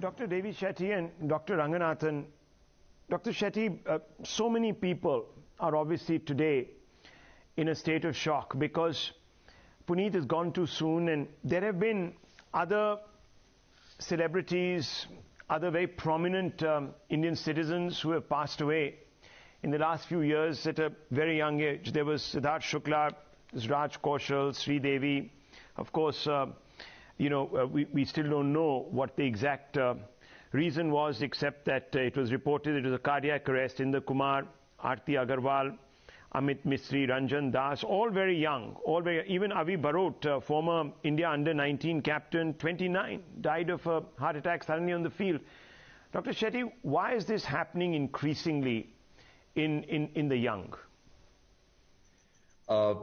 Dr. Devi Shetty and Dr. Ranganathan, Dr. Shetty, uh, so many people are obviously today in a state of shock because Puneet has gone too soon and there have been other celebrities, other very prominent um, Indian citizens who have passed away in the last few years at a very young age. There was Siddharth Shukla, Raj Kaushal, Sri Devi, of course, uh, you know, uh, we, still don't know what the exact uh, reason was, except that uh, it was reported it was a cardiac arrest. Inder Kumar, Aarti Agarwal, Amit Mistry, Ranjan Das, all very young, all very, even Avi Barot, uh, former India under 19 captain, 29, died of a heart attack suddenly on the field. Dr. Shetty, why is this happening increasingly in, in, in the young? Uh,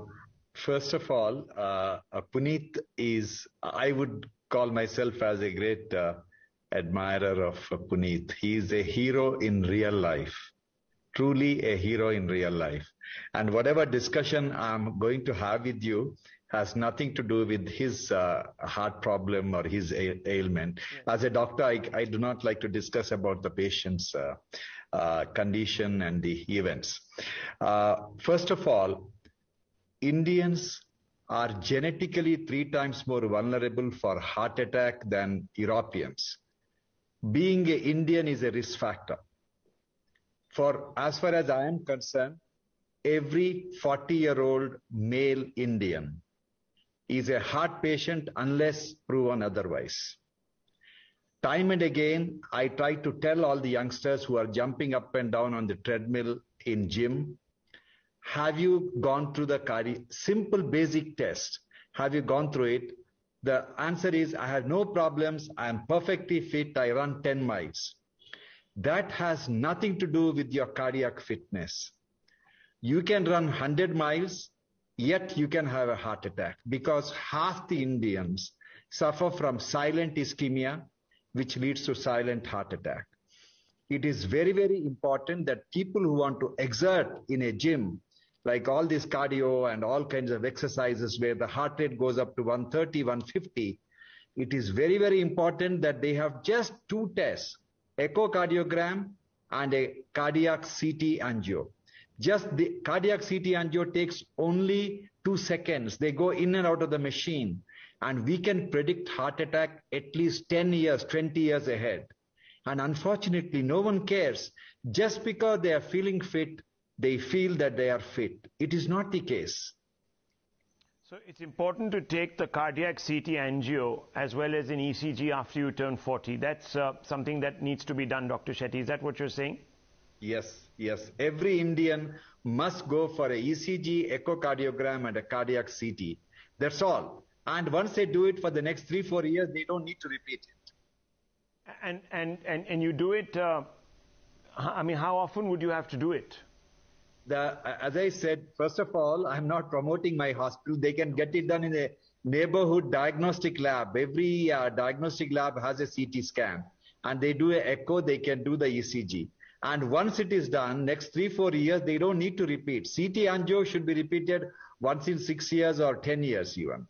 First of all, uh, uh, Puneet is, I would call myself as a great uh, admirer of uh, Puneet. He is a hero in real life, truly a hero in real life. And whatever discussion I'm going to have with you has nothing to do with his uh, heart problem or his ailment. As a doctor, I, I, do not like to discuss about the patient's uh, condition and the events. first of all, Indians are genetically three times more vulnerable for heart attack than Europeans. Being an Indian is a risk factor. For as far as I am concerned, every 40 year old male Indian is a heart patient unless proven otherwise. Time and again, I try to tell all the youngsters who are jumping up and down on the treadmill in gym have you gone through the cardi simple basic test? Have you gone through it? The answer is I have no problems. I am perfectly fit. I run 10 miles. That has nothing to do with your cardiac fitness. You can run 100 miles, yet you can have a heart attack because half the Indians suffer from silent ischemia, which leads to silent heart attack. It is very, very important that people who want to exert in a gym like all this cardio and all kinds of exercises where the heart rate goes up to 130, 150, it is very, very important that they have just two tests, echocardiogram and a cardiac CT angio. Just the cardiac CT angio takes only two seconds. They go in and out of the machine and we can predict heart attack at least 10 years, 20 years ahead. And unfortunately, no one cares. Just because they are feeling fit they feel that they are fit. It is not the case. So it's important to take the cardiac CT angio as well as an ECG after you turn 40. That's uh, something that needs to be done, Dr. Shetty. Is that what you're saying? Yes, yes. Every Indian must go for a ECG, echocardiogram, and a cardiac CT. That's all. And once they do it for the next three, four years, they don't need to repeat it. And and and and you do it. Uh, I mean, how often would you have to do it? The, as I said, first of all, I'm not promoting my hospital. They can get it done in a neighborhood diagnostic lab. Every uh, diagnostic lab has a CT scan and they do an echo, they can do the ECG. And once it is done, next three, four years, they don't need to repeat. CT angio should be repeated once in six years or 10 years even.